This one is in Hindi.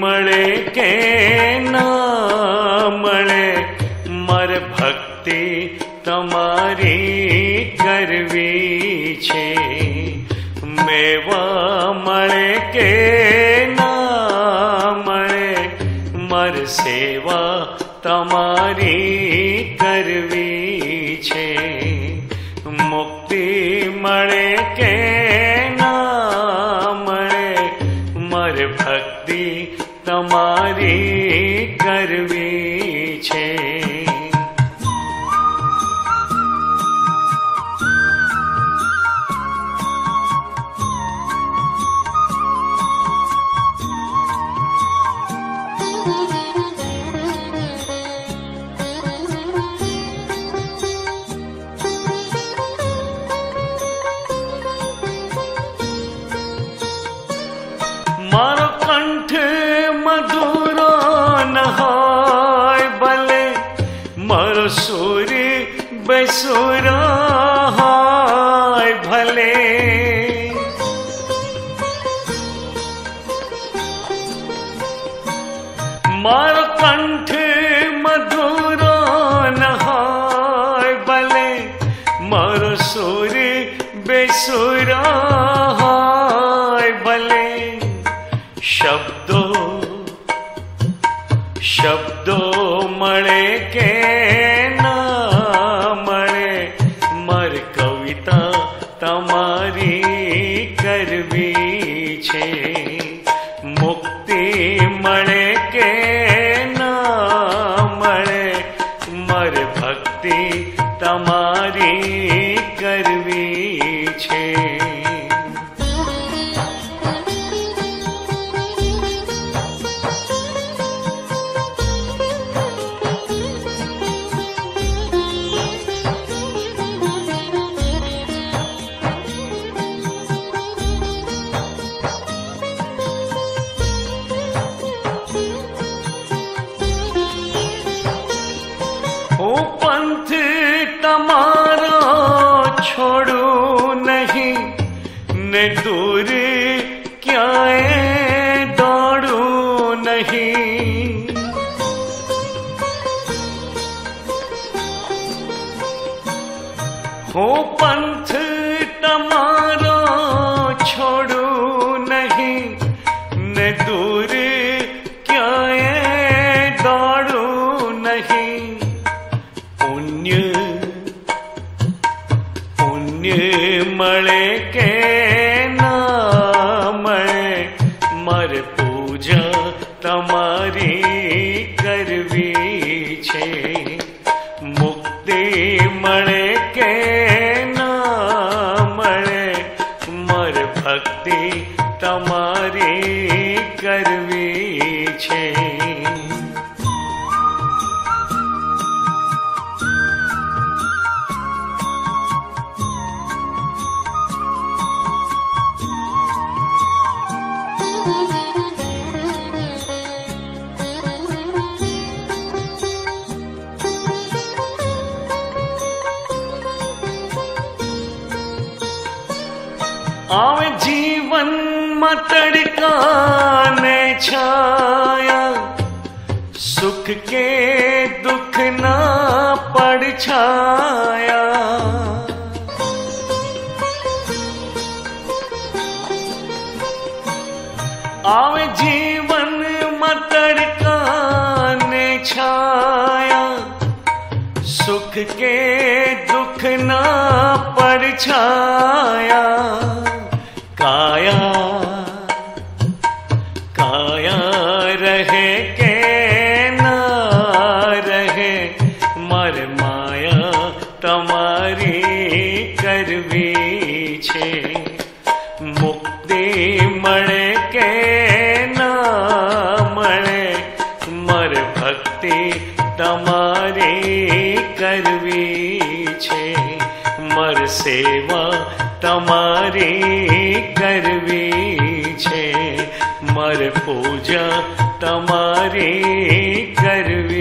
मणे के नामणे मर भक्ति तमारी करवी छे। मेवा मणे के नामणे मर सेवा तमारी करवी छे। मुक्ति मणे के ना કરવી છે મારો हाय भले मारो सुर बेसुरा, हाय भले। मारो कंठ मधुर नहाय भले मारो सुर बेसुरा, हाय भले। शब्द ભલે શબ્દો શબ્દો મળે કે ના મળે મર કવિતા તમારી કરવી છે મુક્તિ મળે કે मैं दूर क्या दौड़ू नहीं। हो पंथ तमार તમારી કરવી છે મુક્તિ મળે કે आवे जीवन मतड़काने छाया। सुख के दुख ना पड़ छाया। आवे जीवन दुख के दुख ना परछाया काया काया रहे के ना रहे। मर माया तमारी करवी छे मुक्ति मणे के કરવી છે મર સેવા તમારી કરવી છે મર પૂજા તમારી કરવી